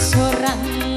seorang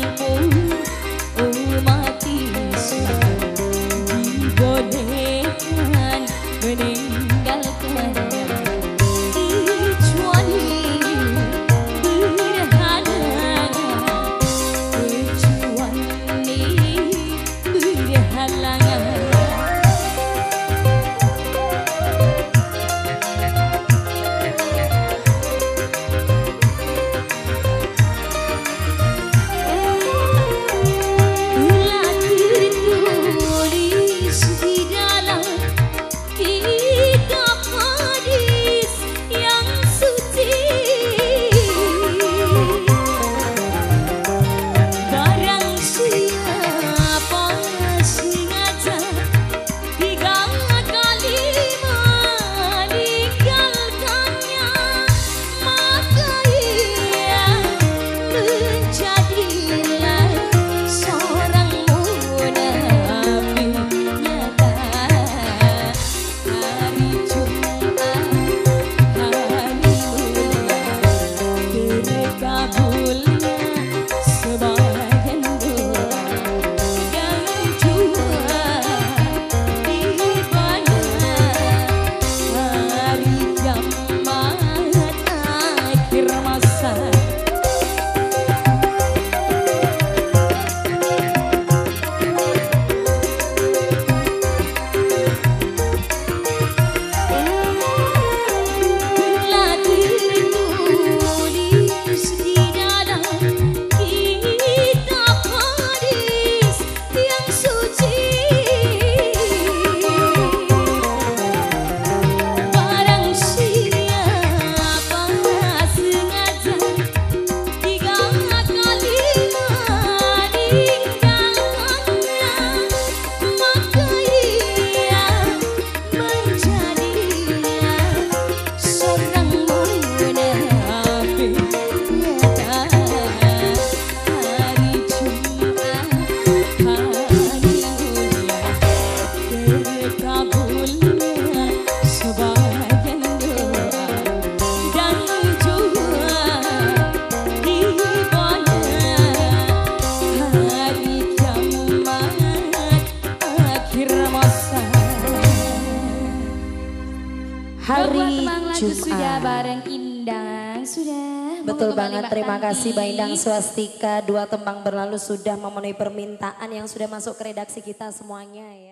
hari Jumat. sudah bareng Indang, sudah. Betul banget, terima kasih Mbak Indang Swastika. Dua tembang berlalu sudah memenuhi permintaan yang sudah masuk ke redaksi kita semuanya ya.